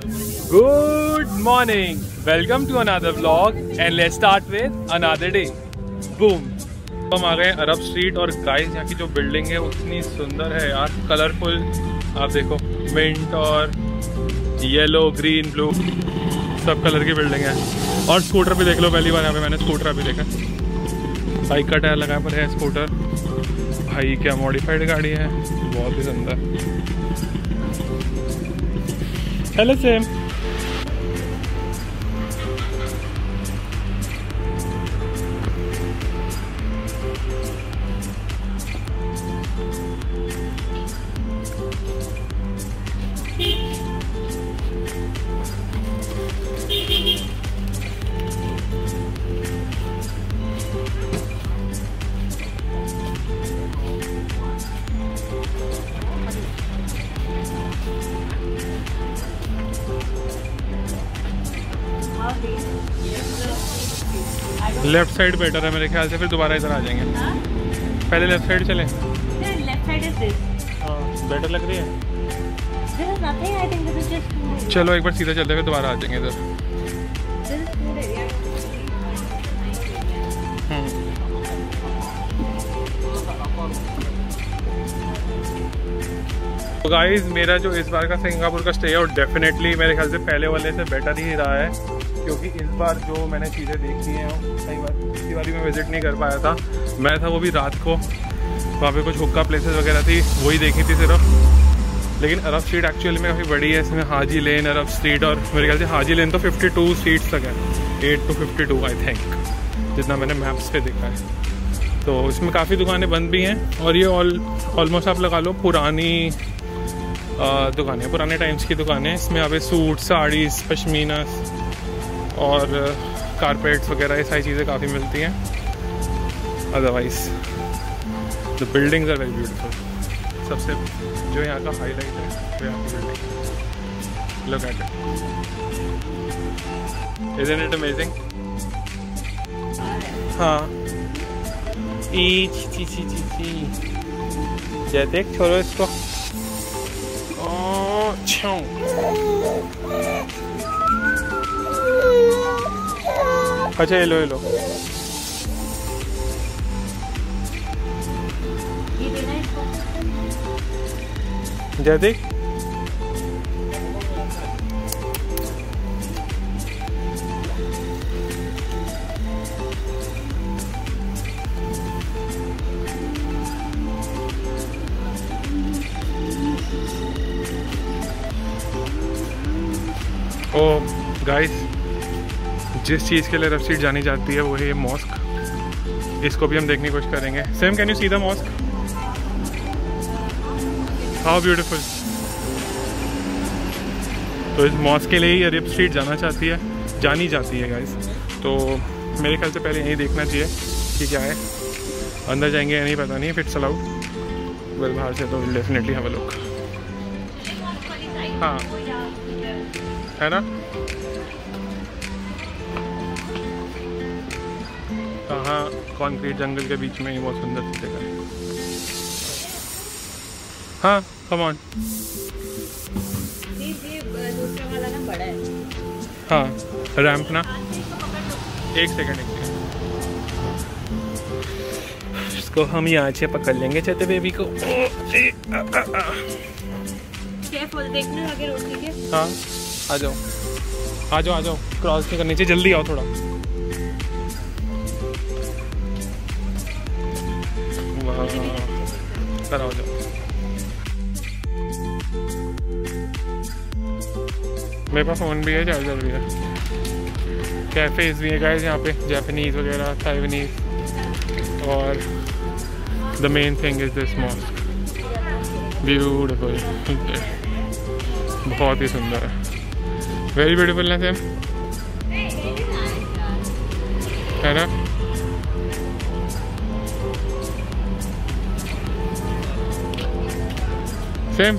Good morning. Welcome to another vlog and let's start with another day. Boom. हम आ गए अरब street और guys यहाँ की जो बिल्डिंग है उतनी सुंदर है यार. कलरफुल आप देखो मिंट और येलो ग्रीन ब्लू सब कलर की बिल्डिंग है. और स्कूटर भी देख लो, पहली बार यहाँ पे मैंने स्कूटर अभी देखा. बाइक का टायर लगा पर है स्कूटर भाई, क्या मॉडिफाइड गाड़ी है. बहुत ही सुंदर. Hello Sam left side better है मेरे ख्याल से फिर दोबारा इधर आ जाएँगे पहले लेफ़्ट साइड चले this. हाँ बेटर लग रही है. चलो एक बार सीधा चलते फिर दोबारा आ जाएँगे इधर area. तो गाइस मेरा जो इस बार का सिंगापुर का स्टे है वो डेफिनेटली मेरे ख्याल से पहले वाले से बेटर ही रहा है क्योंकि इस बार जो मैंने चीज़ें देखी हैं कई बार पिछली बार मैं विज़िट नहीं कर पाया था। मैं था वो भी रात को, वहाँ पे कुछ हुक्का प्लेसेस वगैरह थी, वही देखी थी सिर्फ़। लेकिन अरब स्ट्रीट एक्चुअली में काफ़ी बड़ी है, इसमें हाजी लेन अरब स्ट्रीट और मेरे ख्याल से हाजी लेन तो 52 स्ट्रीट्स तक है। 8 टू 52 आई थिंक जितना मैंने मैप्स पे देखा है। तो इसमें काफ़ी दुकानें बंद भी हैं, और ये ऑल ऑलमोस्ट आप लगा लो पुरानी दुकानें, पुराने टाइम्स की दुकानें। इसमें आप सूट, साड़ीज, पश्मीना और कारपेट्स वगैरह ये सारी चीज़ें काफ़ी मिलती हैं। Otherwise the buildings are very beautiful सबसे जो यहाँ का हाईलाइट है वो यहाँ की building look at it it amazing हाँ। ई ची ची ची ची। जय देख छोड़ो इसको। ओ, छ्यों। अच्छा ये लो ये लो ये देना इसको. जय देख ओ गाइस जिस चीज़ के लिए रफ सीट जानी जाती है, वो है ये मॉस्क। इसको भी हम देखने की कोशिश करेंगे। Sam can you see the mosque how beautiful तो इस मॉस्क के लिए ही रिप स्ट्रीट जाना चाहती है, जानी जाती है गाइस तो मेरे ख्याल से पहले यही देखना चाहिए कि क्या है। अंदर जाएँगे या नहीं, पता नहीं फिट्स अलाउड वेल बाहर से तो डेफिनेटली हम लोग हाँ। है ना? कहाँ कंक्रीट जंगल के बीच में ही बहुत सुंदर सी जगह है हाँ कम ऑन This ये दूसरा वाला ना बड़ा है. हाँ रैंप ना लो. एक सेकंड एक सेकंड इसको हम यहाँ से पकड़ लेंगे चलते बेबी को ओ, ए, आ, आ, आ। है. हाँ आ जाओ आ जाओ आ जाओ क्रॉस नहीं करनी चाहिए जल्दी आओ थोड़ा सर आओ जाओ मेरे पास फ़ोन भी है चार्जर भी है। कैफ़ेज़ भी है गाइस यहाँ पे जापानीज़ वगैरह ताइवानीज़ और the main thing is this mosque beautiful बहुत ही सुंदर है। वेरी ब्यूटीफुल ना सेम है ना? Same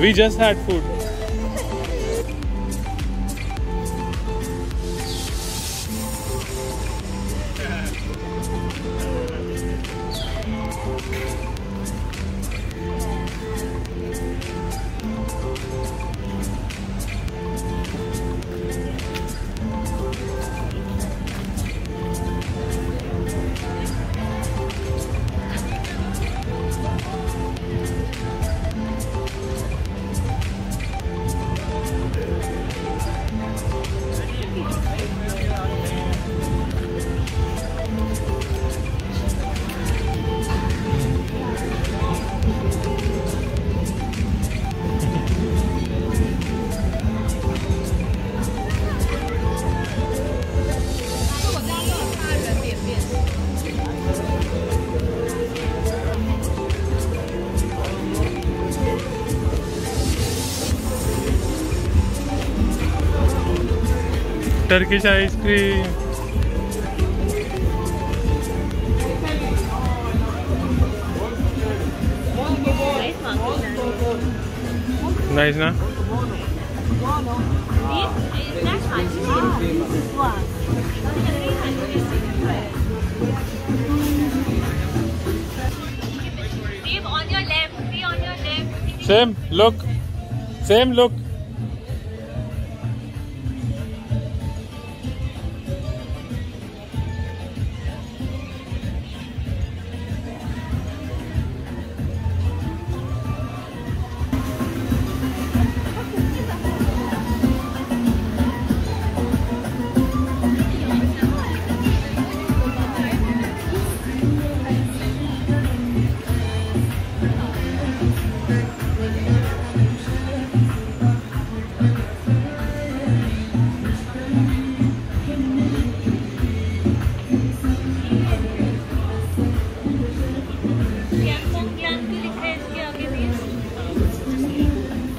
We just had food. Turkish ice cream. Nice, na? Same, look. Same, look.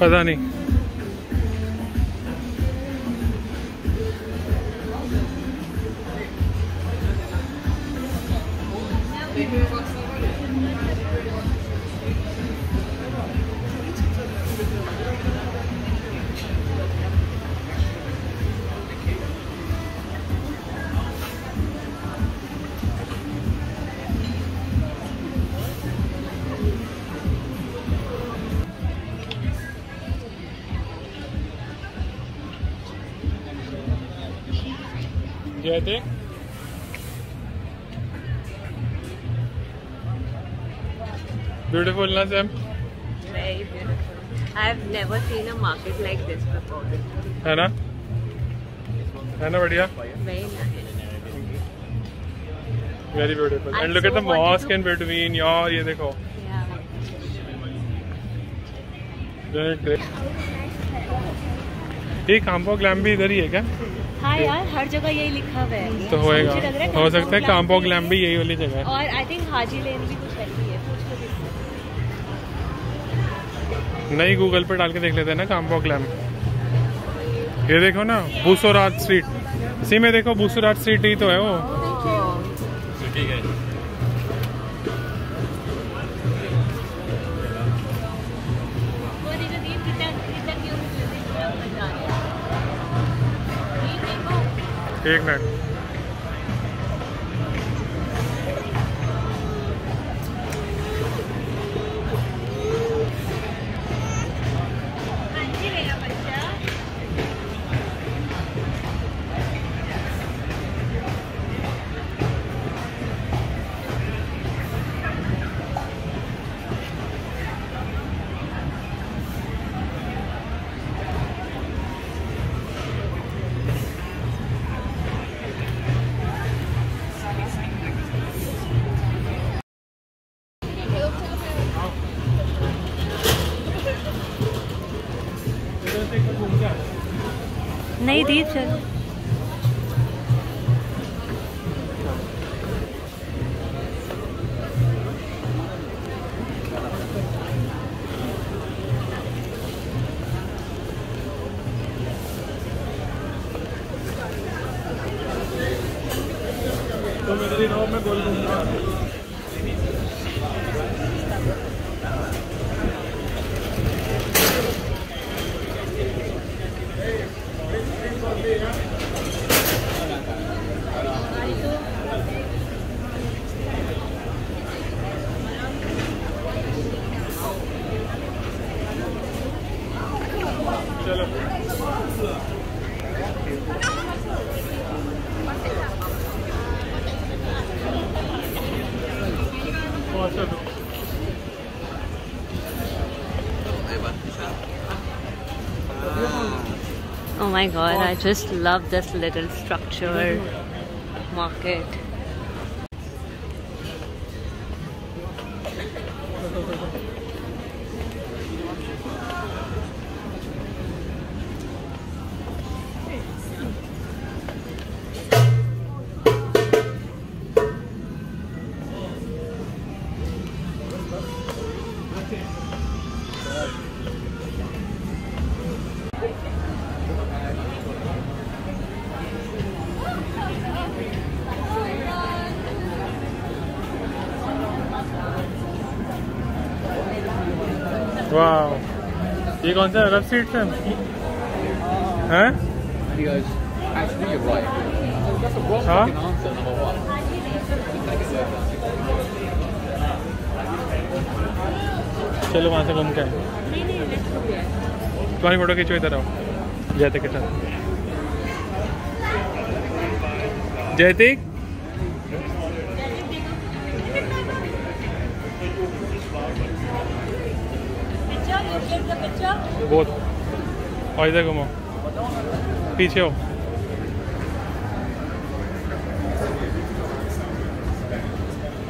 पता नहीं। जय थे ब्यूटीफुल ना Sam Very beautiful. I've never seen a market like this before. है ना है ना बढ़िया Very nice. Very beautiful I and look at the so wanted mosque to- in between यार ये देखो Yeah. ये काम्पो ग्लैम भी इधर ही है क्या? हाँ यार हर जगह यही लिखा हुआ है। तो होएगा। है हो सकता है काम्पो काम्पो ग्लैम भी यही वाली जगह है। और आई थिंक हाजी लेन भी कुछ ऐसी है पूछ नहीं गूगल पे डाल के देख लेते हैं ना काम्पो ग्लैम। ये देखो ना बूसोरात स्ट्रीट इसी में देखो बूसोरात स्ट्रीट ही तो है वो। वो एक मिनट। नहीं दी चल Oh my god, I just love this little structure market. ये कौन सा अरब स्वीट है? चलो वहाँ से घूम के तुम्हारी फ़ोटो खींचो इधर आओ। जयते के साथ। जयतिक बहुत और इधर घूमो पीछे हो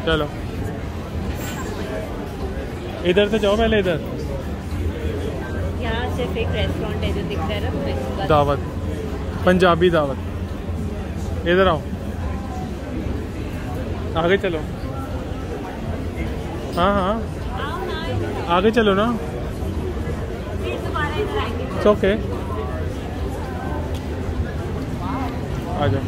चलो। इधर से जाओ पहले इधर। यहाँ सिर्फ़ एक रेस्टोरेंट है जो दिख रहा है ना दावत। पंजाबी दावत। इधर आओ। आगे चलो। हाँ हाँ इधर आओ। आगे चलो ना। फिर दोबारा इधर आएँगे इट्स ओके आ जाओ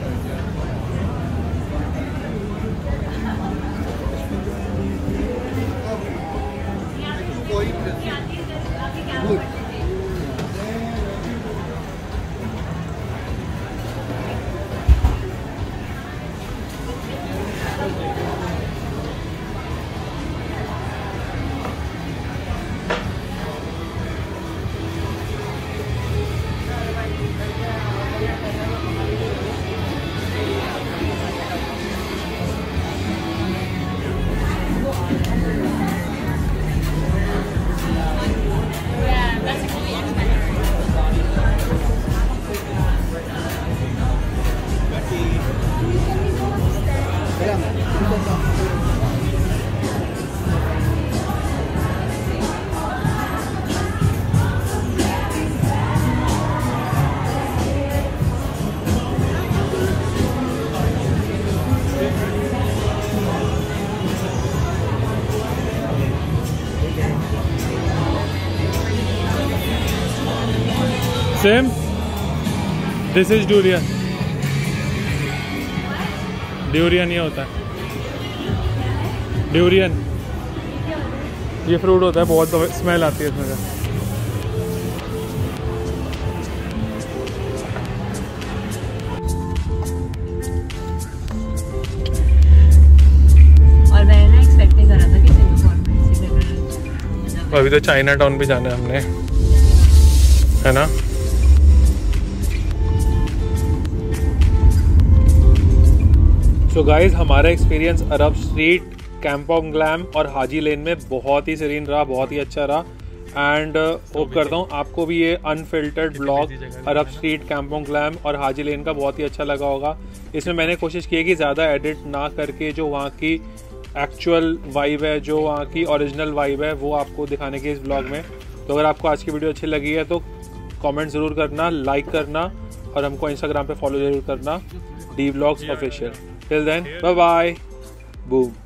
Sam this is durian durian ये होता है. ड्यूरियन ये फ्रूट होता है बहुत स्मेल आती है इसमें से. अभी तो चाइना टाउन भी जाना है हमने. है ना? सो गाइज़ हमारा experience Arab Street Kampong Glam और हाजी लेन में बहुत ही सरीन रहा बहुत ही अच्छा रहा। एंड होप करता हूँ आपको भी ये unfiltered blog Arab Street Kampong Glam और हाजी लेन का बहुत ही अच्छा लगा होगा। इसमें मैंने कोशिश की है कि ज़्यादा एडिट ना करके जो वहाँ की एक्चुअल वाइब है जो वहाँ की ओरिजिनल वाइब है वो आपको दिखाने की इस ब्लॉग में। तो अगर आपको आज की वीडियो अच्छी लगी है तो कमेंट ज़रूर करना लाइक करना और हमको इंस्टाग्राम पे फॉलो ज़रूर करना। D blogs official Till then, bye bye. Boom.